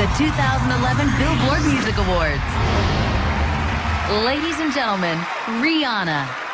the 2011 Billboard Music Awards. Ladies and gentlemen, Rihanna.